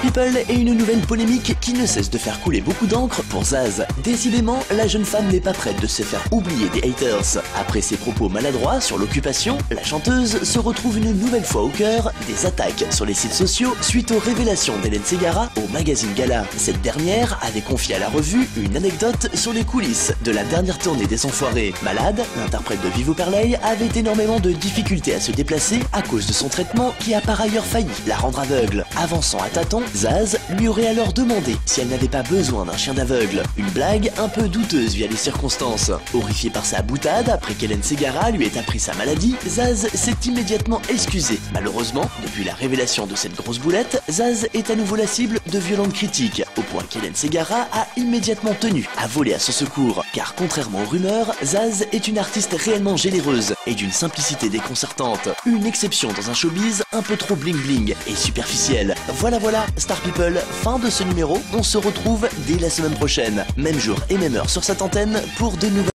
People et une nouvelle polémique qui ne cesse de faire couler beaucoup d'encre pour Zaz. Décidément, la jeune femme n'est pas prête de se faire oublier des haters. Après ses propos maladroits sur l'occupation, la chanteuse se retrouve une nouvelle fois au cœur des attaques sur les sites sociaux suite aux révélations d'Hélène Segara au magazine Gala. Cette dernière avait confié à la revue une anecdote sur les coulisses de la dernière tournée des Enfoirés. Malade, l'interprète de Vivo Perley avait énormément de difficultés à se déplacer à cause de son traitement qui a par ailleurs failli la rendre aveugle. Avançant à tâtons, Zaz lui aurait alors demandé si elle n'avait pas besoin d'un chien d'aveugle. Une blague un peu douteuse via les circonstances. Horrifié par sa boutade après qu'Hélène Segara lui ait appris sa maladie, Zaz s'est immédiatement excusé. Malheureusement, depuis la révélation de cette grosse boulette, Zaz est à nouveau la cible de violentes critiques, au point qu'Hélène Segara a immédiatement tenu à voler à son secours. Car contrairement aux rumeurs, Zaz est une artiste réellement généreuse et d'une simplicité déconcertante. Une exception dans un showbiz un peu trop bling bling et superficiel. Voilà voilà, Star People, fin de ce numéro. On se retrouve dès la semaine prochaine, même jour et même heure sur cette antenne pour de nouvelles